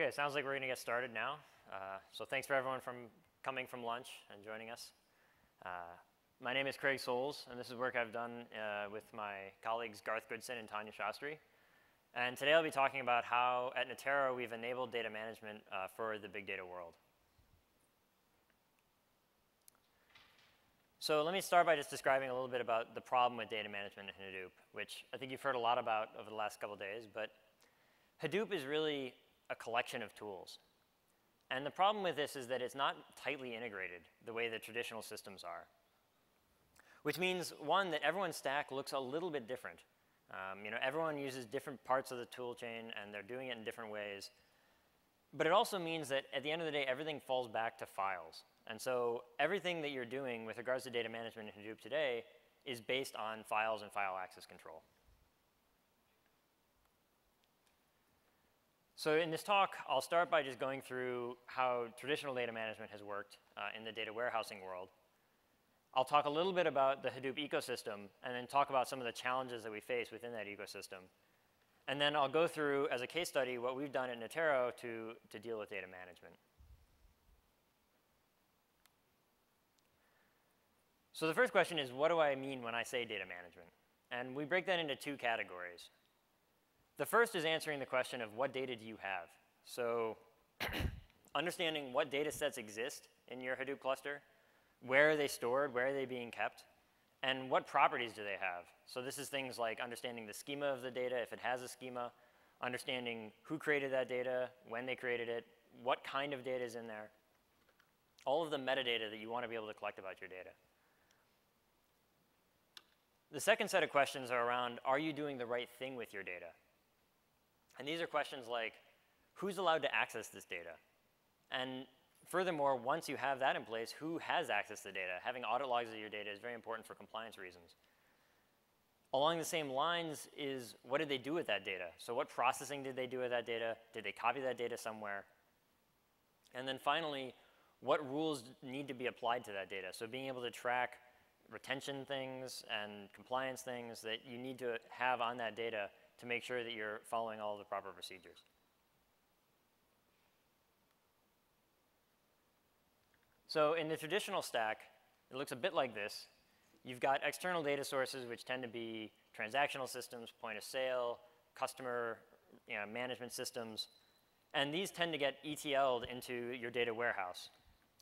Okay, sounds like we're going to get started now. Uh, so thanks for everyone from coming from lunch and joining us. Uh, my name is Craig Soules, and this is work I've done uh, with my colleagues Garth Goodson and Tanya Shastri. And today I'll be talking about how at Natero we've enabled data management uh, for the big data world. So let me start by just describing a little bit about the problem with data management in Hadoop, which I think you've heard a lot about over the last couple days, but Hadoop is really a collection of tools. And the problem with this is that it's not tightly integrated the way the traditional systems are. Which means, one, that everyone's stack looks a little bit different. Um, you know, everyone uses different parts of the tool chain and they're doing it in different ways. But it also means that at the end of the day, everything falls back to files. And so everything that you're doing with regards to data management in Hadoop today is based on files and file access control. So in this talk, I'll start by just going through how traditional data management has worked uh, in the data warehousing world. I'll talk a little bit about the Hadoop ecosystem and then talk about some of the challenges that we face within that ecosystem. And then I'll go through, as a case study, what we've done at Natero to, to deal with data management. So the first question is, what do I mean when I say data management? And we break that into two categories. The first is answering the question of what data do you have? So understanding what data sets exist in your Hadoop cluster, where are they stored, where are they being kept, and what properties do they have? So this is things like understanding the schema of the data, if it has a schema, understanding who created that data, when they created it, what kind of data is in there, all of the metadata that you want to be able to collect about your data. The second set of questions are around, are you doing the right thing with your data? And these are questions like, who's allowed to access this data? And furthermore, once you have that in place, who has access to data? Having audit logs of your data is very important for compliance reasons. Along the same lines is what did they do with that data? So what processing did they do with that data? Did they copy that data somewhere? And then finally, what rules need to be applied to that data? So being able to track retention things and compliance things that you need to have on that data to make sure that you're following all the proper procedures. So in the traditional stack, it looks a bit like this. You've got external data sources, which tend to be transactional systems, point of sale, customer you know, management systems. And these tend to get ETL'd into your data warehouse.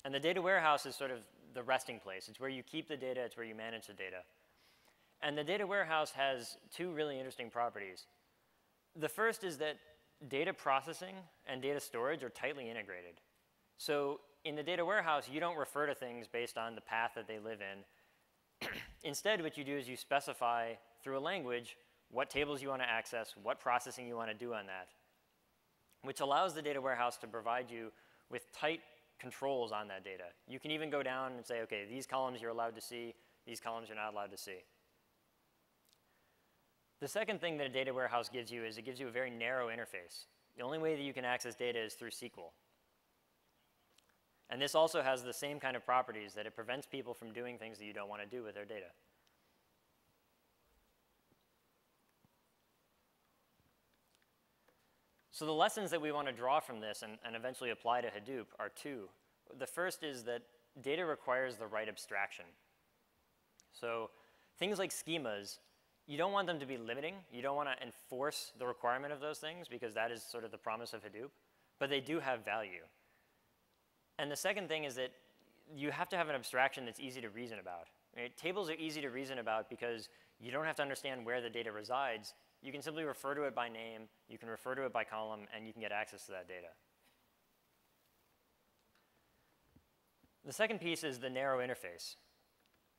And the data warehouse is sort of the resting place. It's where you keep the data, it's where you manage the data. And the data warehouse has two really interesting properties. The first is that data processing and data storage are tightly integrated. So in the data warehouse, you don't refer to things based on the path that they live in. Instead, what you do is you specify through a language what tables you want to access, what processing you want to do on that, which allows the data warehouse to provide you with tight controls on that data. You can even go down and say, okay, these columns you're allowed to see, these columns you're not allowed to see. The second thing that a data warehouse gives you is it gives you a very narrow interface. The only way that you can access data is through SQL. And this also has the same kind of properties that it prevents people from doing things that you don't want to do with their data. So the lessons that we want to draw from this and, and eventually apply to Hadoop are two. The first is that data requires the right abstraction. So things like schemas you don't want them to be limiting. You don't want to enforce the requirement of those things because that is sort of the promise of Hadoop, but they do have value. And the second thing is that you have to have an abstraction that's easy to reason about. Right? Tables are easy to reason about because you don't have to understand where the data resides. You can simply refer to it by name, you can refer to it by column, and you can get access to that data. The second piece is the narrow interface.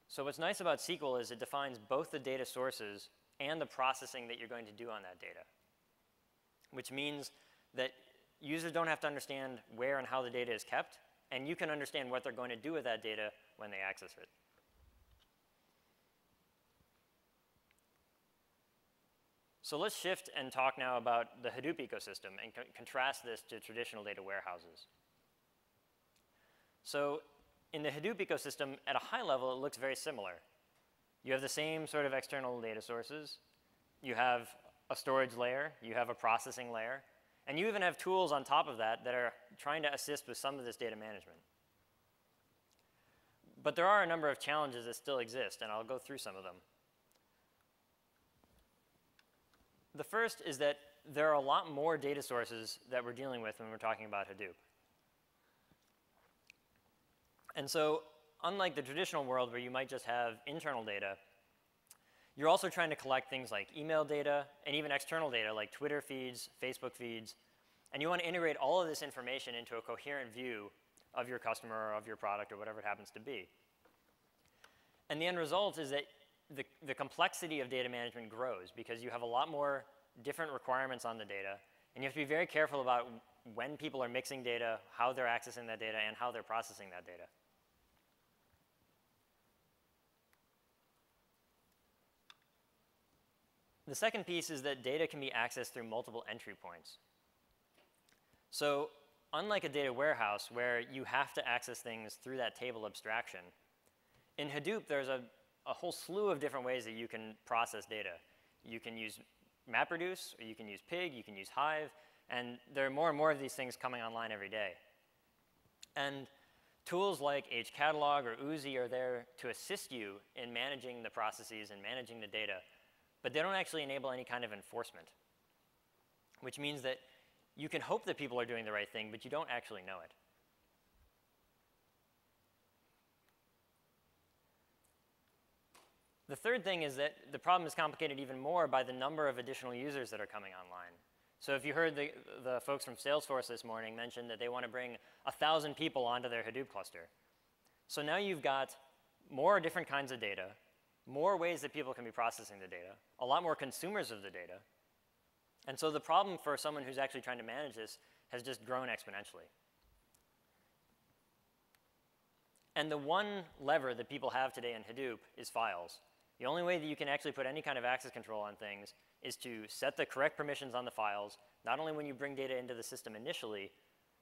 So what's nice about SQL is it defines both the data sources and the processing that you're going to do on that data, which means that users don't have to understand where and how the data is kept, and you can understand what they're going to do with that data when they access it. So let's shift and talk now about the Hadoop ecosystem and co contrast this to traditional data warehouses. So in the Hadoop ecosystem, at a high level, it looks very similar. You have the same sort of external data sources. You have a storage layer. You have a processing layer. And you even have tools on top of that that are trying to assist with some of this data management. But there are a number of challenges that still exist, and I'll go through some of them. The first is that there are a lot more data sources that we're dealing with when we're talking about Hadoop. And so, unlike the traditional world where you might just have internal data, you're also trying to collect things like email data and even external data like Twitter feeds, Facebook feeds, and you want to integrate all of this information into a coherent view of your customer or of your product or whatever it happens to be. And the end result is that the, the complexity of data management grows because you have a lot more different requirements on the data, and you have to be very careful about when people are mixing data, how they're accessing that data, and how they're processing that data. The second piece is that data can be accessed through multiple entry points. So unlike a data warehouse where you have to access things through that table abstraction, in Hadoop there's a, a whole slew of different ways that you can process data. You can use MapReduce, or you can use Pig, you can use Hive, and there are more and more of these things coming online every day. And tools like hCatalog or Oozie are there to assist you in managing the processes and managing the data, but they don't actually enable any kind of enforcement, which means that you can hope that people are doing the right thing, but you don't actually know it. The third thing is that the problem is complicated even more by the number of additional users that are coming online. So if you heard the, the folks from Salesforce this morning mention that they want to bring 1,000 people onto their Hadoop cluster. So now you've got more different kinds of data, more ways that people can be processing the data, a lot more consumers of the data. And so the problem for someone who's actually trying to manage this has just grown exponentially. And the one lever that people have today in Hadoop is files. The only way that you can actually put any kind of access control on things is to set the correct permissions on the files, not only when you bring data into the system initially,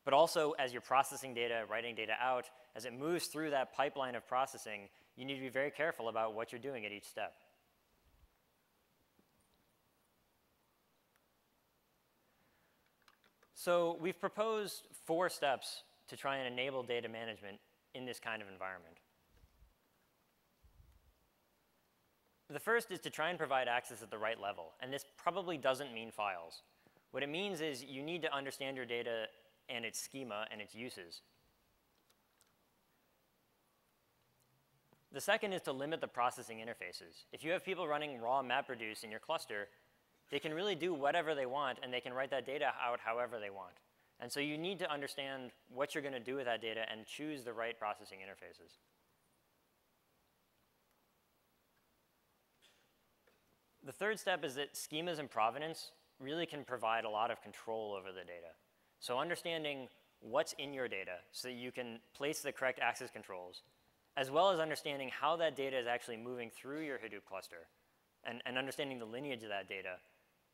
but also as you're processing data, writing data out, as it moves through that pipeline of processing, you need to be very careful about what you're doing at each step. So we've proposed four steps to try and enable data management in this kind of environment. The first is to try and provide access at the right level, and this probably doesn't mean files. What it means is you need to understand your data and its schema and its uses. The second is to limit the processing interfaces. If you have people running raw MapReduce in your cluster, they can really do whatever they want and they can write that data out however they want. And so you need to understand what you're going to do with that data and choose the right processing interfaces. The third step is that schemas and provenance really can provide a lot of control over the data. So understanding what's in your data so that you can place the correct access controls, as well as understanding how that data is actually moving through your Hadoop cluster and, and understanding the lineage of that data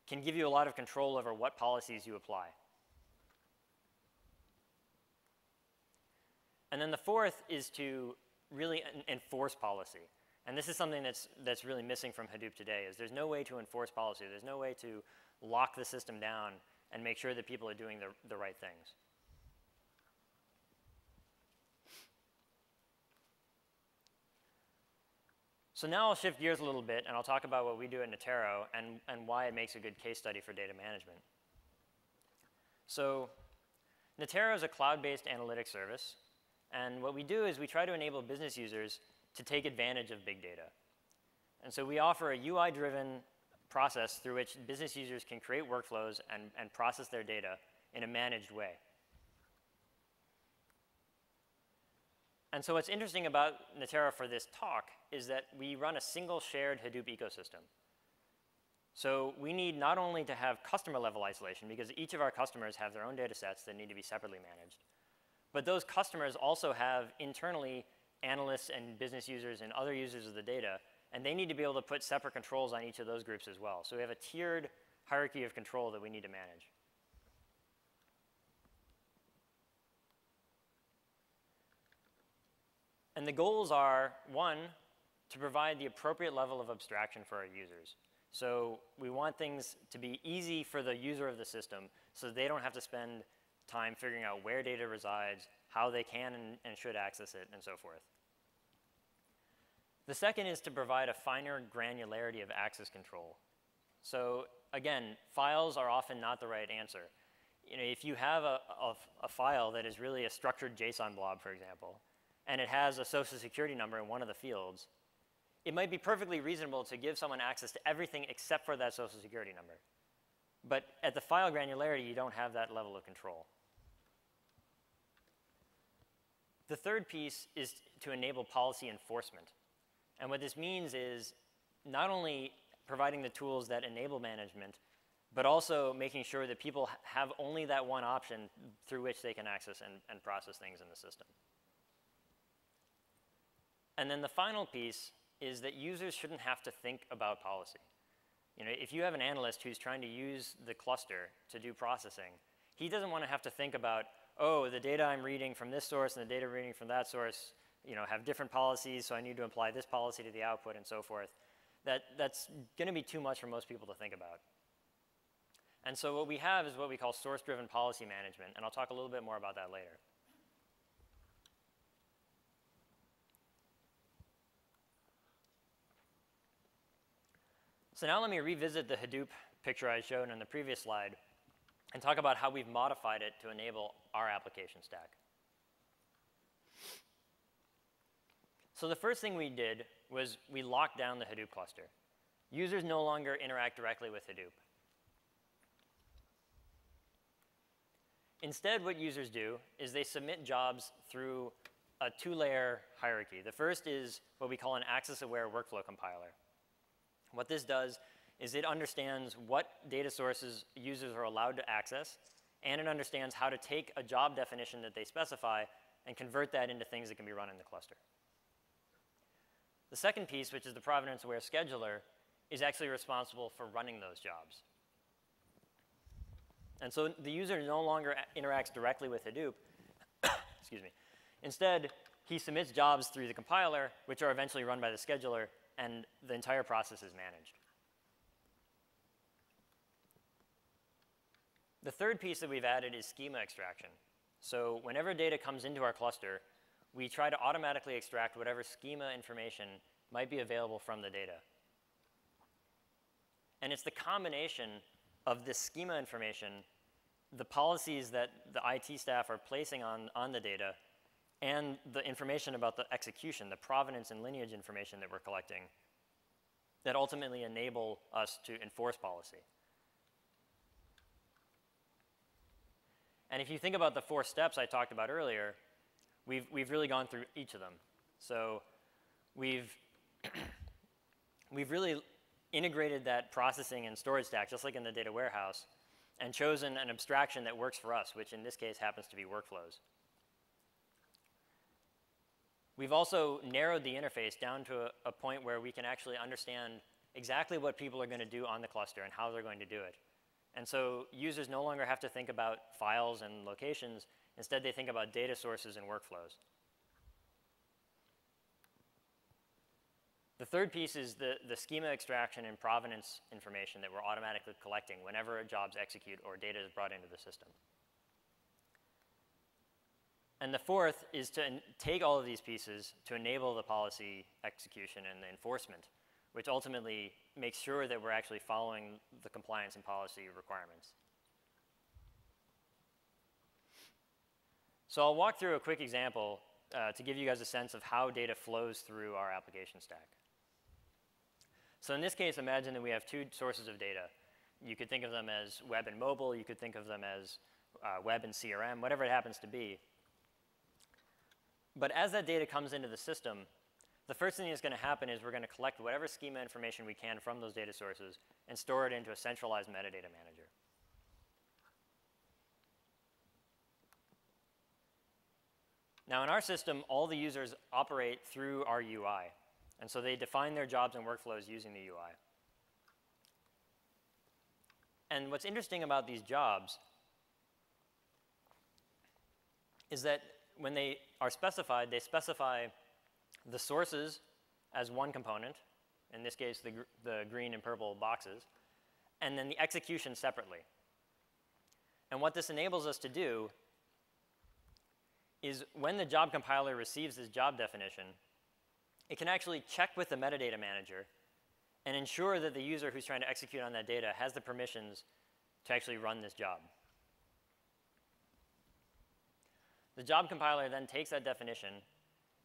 can give you a lot of control over what policies you apply. And then the fourth is to really enforce policy. And this is something that's, that's really missing from Hadoop today, is there's no way to enforce policy. There's no way to lock the system down and make sure that people are doing the, the right things. So now I'll shift gears a little bit and I'll talk about what we do at Natero and, and why it makes a good case study for data management. So Natero is a cloud-based analytics service. And what we do is we try to enable business users to take advantage of big data. And so we offer a UI-driven process through which business users can create workflows and, and process their data in a managed way. And so what's interesting about Natero for this talk is that we run a single shared Hadoop ecosystem. So we need not only to have customer level isolation because each of our customers have their own data sets that need to be separately managed, but those customers also have internally analysts and business users and other users of the data, and they need to be able to put separate controls on each of those groups as well. So we have a tiered hierarchy of control that we need to manage. And the goals are, one, to provide the appropriate level of abstraction for our users. So we want things to be easy for the user of the system so they don't have to spend time figuring out where data resides, how they can and, and should access it, and so forth. The second is to provide a finer granularity of access control. So again, files are often not the right answer. You know, if you have a, a, a, file that is really a structured JSON blob, for example, and it has a social security number in one of the fields, it might be perfectly reasonable to give someone access to everything except for that social security number. But at the file granularity, you don't have that level of control. The third piece is to enable policy enforcement. And what this means is not only providing the tools that enable management, but also making sure that people have only that one option through which they can access and, and process things in the system. And then the final piece is that users shouldn't have to think about policy. You know, if you have an analyst who's trying to use the cluster to do processing, he doesn't want to have to think about, oh, the data I'm reading from this source and the data reading from that source, you know, have different policies, so I need to apply this policy to the output and so forth. That, that's going to be too much for most people to think about. And so what we have is what we call source-driven policy management, and I'll talk a little bit more about that later. So now let me revisit the Hadoop picture I showed in the previous slide and talk about how we've modified it to enable our application stack. So the first thing we did was we locked down the Hadoop cluster. Users no longer interact directly with Hadoop. Instead, what users do is they submit jobs through a two-layer hierarchy. The first is what we call an access-aware workflow compiler. What this does is it understands what data sources users are allowed to access, and it understands how to take a job definition that they specify and convert that into things that can be run in the cluster. The second piece, which is the provenance-aware scheduler, is actually responsible for running those jobs. And so the user no longer interacts directly with Hadoop. Excuse me. Instead, he submits jobs through the compiler, which are eventually run by the scheduler, and the entire process is managed. The third piece that we've added is schema extraction. So whenever data comes into our cluster, we try to automatically extract whatever schema information might be available from the data. And it's the combination of this schema information, the policies that the IT staff are placing on, on the data, and the information about the execution, the provenance and lineage information that we're collecting that ultimately enable us to enforce policy. And if you think about the four steps I talked about earlier, we've, we've really gone through each of them. So we've, we've really integrated that processing and storage stack, just like in the data warehouse, and chosen an abstraction that works for us, which in this case happens to be workflows. We've also narrowed the interface down to a, a point where we can actually understand exactly what people are going to do on the cluster and how they're going to do it. And so users no longer have to think about files and locations. Instead, they think about data sources and workflows. The third piece is the, the schema extraction and provenance information that we're automatically collecting whenever jobs execute or data is brought into the system. And the fourth is to take all of these pieces to enable the policy execution and the enforcement, which ultimately makes sure that we're actually following the compliance and policy requirements. So I'll walk through a quick example uh, to give you guys a sense of how data flows through our application stack. So in this case, imagine that we have two sources of data. You could think of them as web and mobile. You could think of them as uh, web and CRM, whatever it happens to be. But as that data comes into the system, the first thing that's going to happen is we're going to collect whatever schema information we can from those data sources and store it into a centralized metadata manager. Now in our system, all the users operate through our UI. And so they define their jobs and workflows using the UI. And what's interesting about these jobs is that when they are specified, they specify the sources as one component, in this case, the, gr the green and purple boxes, and then the execution separately. And what this enables us to do is when the job compiler receives this job definition, it can actually check with the metadata manager and ensure that the user who's trying to execute on that data has the permissions to actually run this job. The job compiler then takes that definition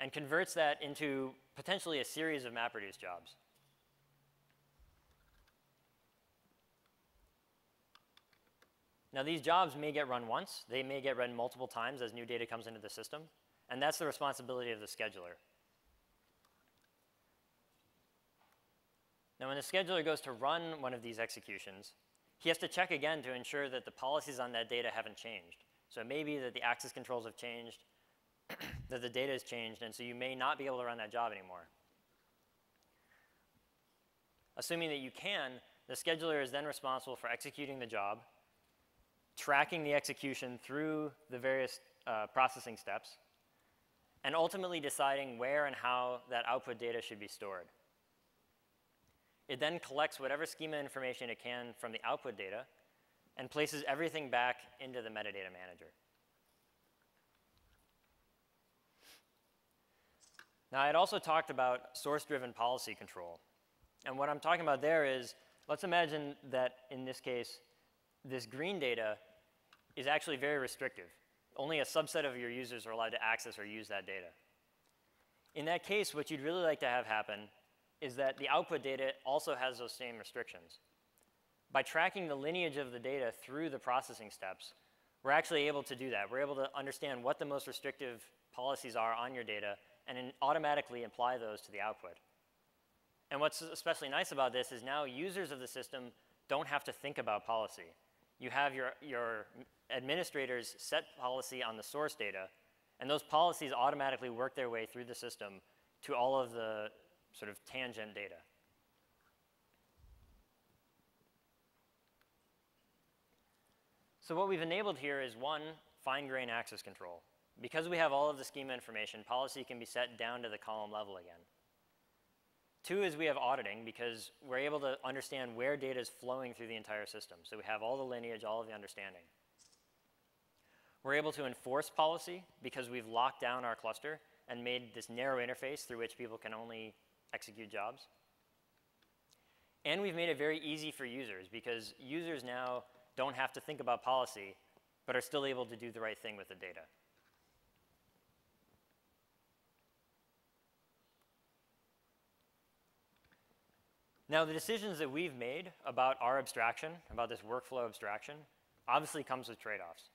and converts that into potentially a series of MapReduce jobs. Now these jobs may get run once, they may get run multiple times as new data comes into the system, and that's the responsibility of the scheduler. Now when the scheduler goes to run one of these executions, he has to check again to ensure that the policies on that data haven't changed. So it may be that the access controls have changed, that the data has changed, and so you may not be able to run that job anymore. Assuming that you can, the scheduler is then responsible for executing the job, tracking the execution through the various uh, processing steps, and ultimately deciding where and how that output data should be stored. It then collects whatever schema information it can from the output data and places everything back into the metadata manager. Now, I had also talked about source-driven policy control. And what I'm talking about there is, let's imagine that in this case, this green data is actually very restrictive. Only a subset of your users are allowed to access or use that data. In that case, what you'd really like to have happen is that the output data also has those same restrictions. By tracking the lineage of the data through the processing steps, we're actually able to do that. We're able to understand what the most restrictive policies are on your data and automatically apply those to the output. And what's especially nice about this is now users of the system don't have to think about policy. You have your, your administrators set policy on the source data, and those policies automatically work their way through the system to all of the sort of tangent data. So what we've enabled here is one, fine-grained access control. Because we have all of the schema information, policy can be set down to the column level again. Two is we have auditing because we're able to understand where data is flowing through the entire system. So we have all the lineage, all of the understanding. We're able to enforce policy because we've locked down our cluster and made this narrow interface through which people can only execute jobs. And we've made it very easy for users because users now don't have to think about policy, but are still able to do the right thing with the data. Now, the decisions that we've made about our abstraction, about this workflow abstraction, obviously comes with trade-offs.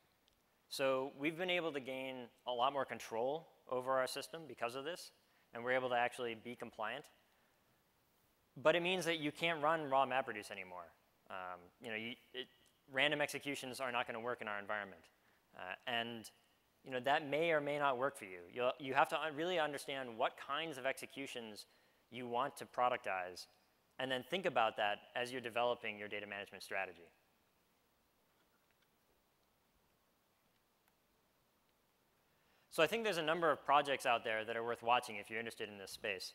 So we've been able to gain a lot more control over our system because of this, and we're able to actually be compliant. But it means that you can't run raw MapReduce anymore. Um, you know, you, it, random executions are not going to work in our environment. Uh, and you know, that may or may not work for you. You'll, you have to really understand what kinds of executions you want to productize, and then think about that as you're developing your data management strategy. So I think there's a number of projects out there that are worth watching if you're interested in this space.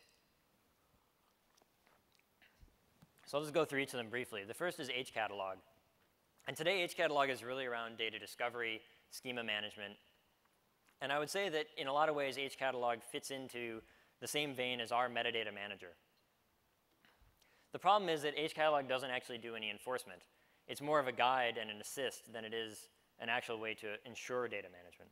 So I'll just go through each of them briefly. The first is H-Catalog. And today, H-Catalog is really around data discovery, schema management. And I would say that in a lot of ways, H-Catalog fits into the same vein as our metadata manager. The problem is that H-Catalog doesn't actually do any enforcement. It's more of a guide and an assist than it is an actual way to ensure data management.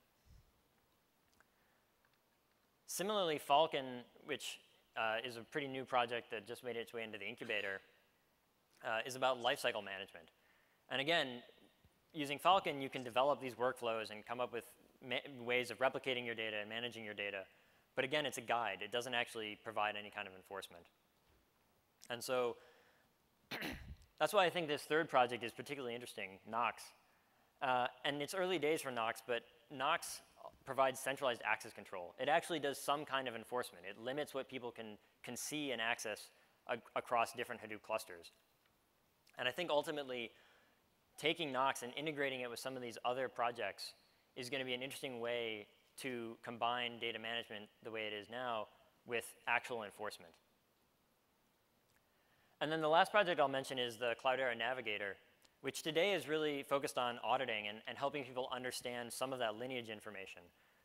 Similarly, Falcon, which uh, is a pretty new project that just made its way into the incubator, uh, is about lifecycle management. And again, using Falcon, you can develop these workflows and come up with ways of replicating your data and managing your data. But again, it's a guide. It doesn't actually provide any kind of enforcement. And so that's why I think this third project is particularly interesting, Knox. Uh, and it's early days for Knox, but Knox provides centralized access control. It actually does some kind of enforcement. It limits what people can, can see and access across different Hadoop clusters. And I think ultimately, taking Knox and integrating it with some of these other projects is going to be an interesting way to combine data management the way it is now with actual enforcement. And then the last project I'll mention is the Cloudera Navigator, which today is really focused on auditing and, and helping people understand some of that lineage information.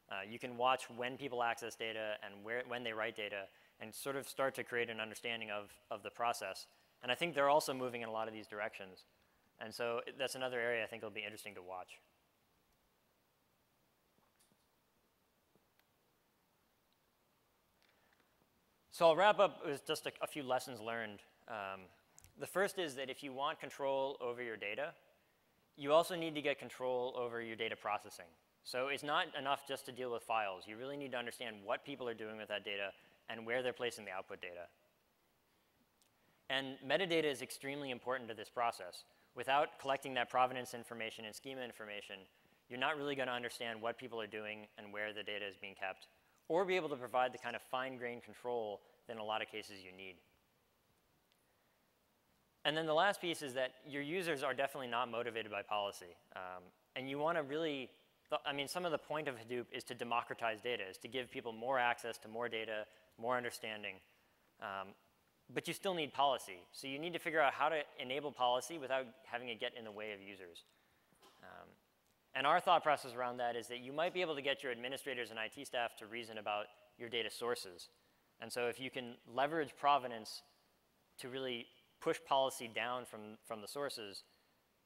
Uh, you can watch when people access data and where, when they write data and sort of start to create an understanding of, of the process. And I think they're also moving in a lot of these directions. And so that's another area I think will be interesting to watch. So I'll wrap up with just a, a few lessons learned. Um, the first is that if you want control over your data, you also need to get control over your data processing. So it's not enough just to deal with files. You really need to understand what people are doing with that data and where they're placing the output data. And metadata is extremely important to this process. Without collecting that provenance information and schema information, you're not really going to understand what people are doing and where the data is being kept, or be able to provide the kind of fine-grained control that in a lot of cases you need. And then the last piece is that your users are definitely not motivated by policy. Um, and you want to really, I mean, some of the point of Hadoop is to democratize data, is to give people more access to more data, more understanding. Um, but you still need policy. So you need to figure out how to enable policy without having it get in the way of users. Um, and our thought process around that is that you might be able to get your administrators and IT staff to reason about your data sources. And so if you can leverage provenance to really push policy down from, from the sources,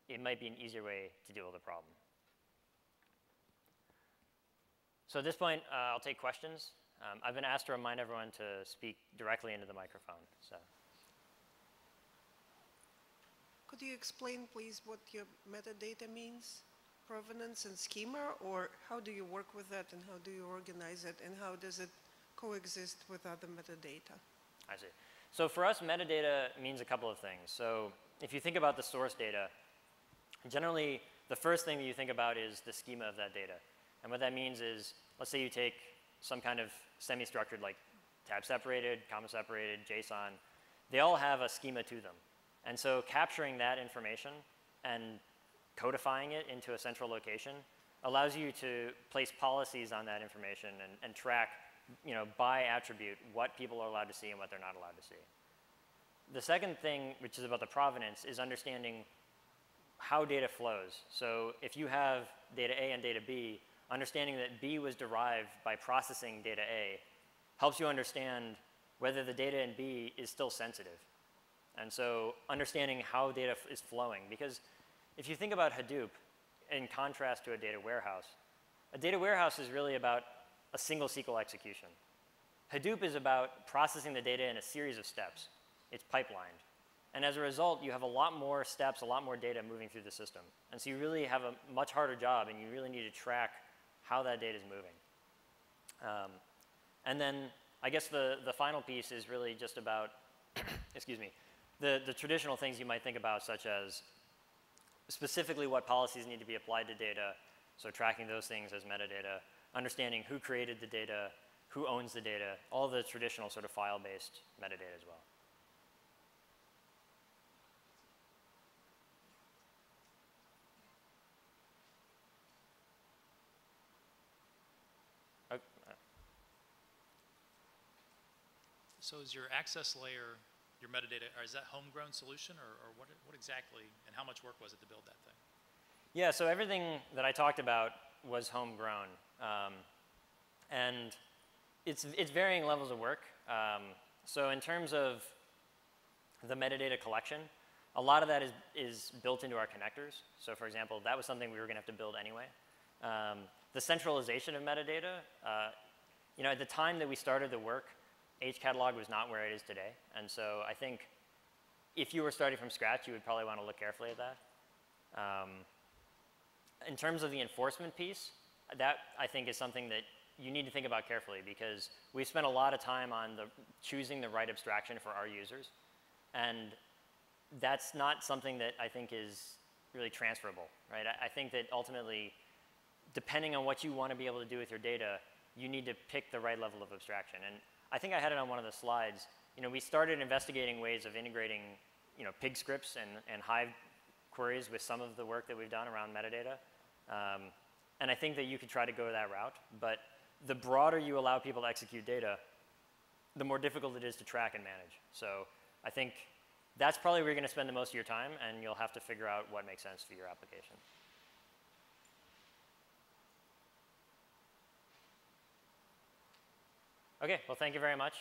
it might be an easier way to deal with the problem. So at this point, uh, I'll take questions. Um, I've been asked to remind everyone to speak directly into the microphone. So. Could you explain, please, what your metadata means? Provenance and schema, or how do you work with that, and how do you organize it, and how does it coexist with other metadata? I see. So for us, metadata means a couple of things. So if you think about the source data, generally the first thing that you think about is the schema of that data. And what that means is, let's say you take some kind of semi-structured like tab separated, comma separated, JSON, they all have a schema to them. And so capturing that information and codifying it into a central location allows you to place policies on that information and, and track, you know, by attribute what people are allowed to see and what they're not allowed to see. The second thing, which is about the provenance, is understanding how data flows. So if you have data A and data B, understanding that B was derived by processing data A helps you understand whether the data in B is still sensitive. And so understanding how data is flowing, because if you think about Hadoop in contrast to a data warehouse, a data warehouse is really about a single SQL execution. Hadoop is about processing the data in a series of steps. It's pipelined. And as a result, you have a lot more steps, a lot more data moving through the system. And so you really have a much harder job, and you really need to track how that data is moving. Um, and then I guess the, the final piece is really just about, excuse me, the, the traditional things you might think about, such as specifically what policies need to be applied to data, so tracking those things as metadata, understanding who created the data, who owns the data, all the traditional sort of file-based metadata as well. Oh, uh. So is your access layer, your metadata, or is that homegrown solution, or, or what, what exactly, and how much work was it to build that thing? Yeah, so everything that I talked about was homegrown. Um, and it's, it's varying levels of work. Um, so in terms of the metadata collection, a lot of that is, is built into our connectors. So for example, that was something we were going to have to build anyway. Um, the centralization of metadata, uh, you know, at the time that we started the work, H-Catalog was not where it is today. And so I think if you were starting from scratch, you would probably want to look carefully at that. In terms of the enforcement piece, that I think is something that you need to think about carefully because we spent a lot of time on the, choosing the right abstraction for our users. And that's not something that I think is really transferable, right? I, I think that ultimately, depending on what you want to be able to do with your data, you need to pick the right level of abstraction. And I think I had it on one of the slides. You know, we started investigating ways of integrating, you know, pig scripts and, and Hive queries with some of the work that we've done around metadata. Um, and I think that you could try to go that route, but the broader you allow people to execute data, the more difficult it is to track and manage. So I think that's probably where you're going to spend the most of your time, and you'll have to figure out what makes sense for your application. Okay, well, thank you very much.